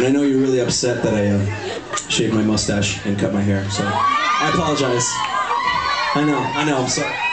And I know you're really upset that I uh, shaved my mustache and cut my hair, so I apologize. I know, I know, I'm sorry.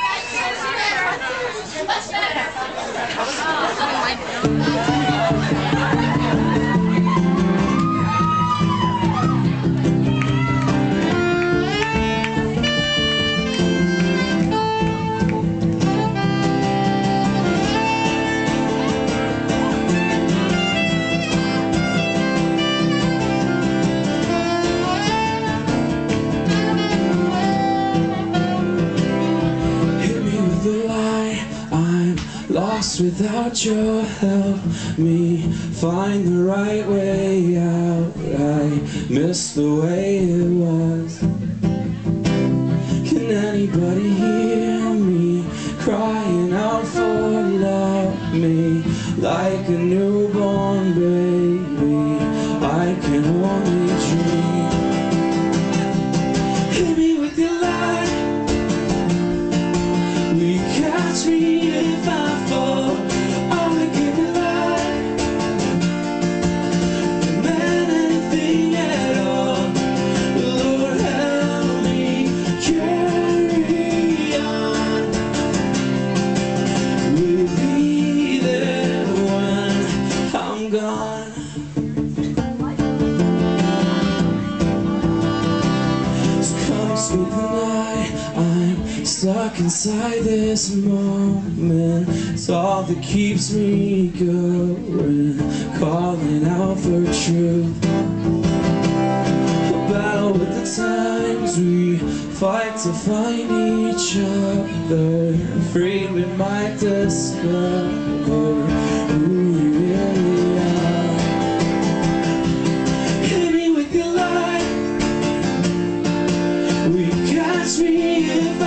Lost without your help. Me find the right way out. I miss the way it was. Can anybody hear me crying out for love? Me like a newborn baby. sleep the night I'm stuck inside this moment It's all that keeps me going Calling out for truth. A battle with the times we fight to find each other Afraid we might discover ask me if I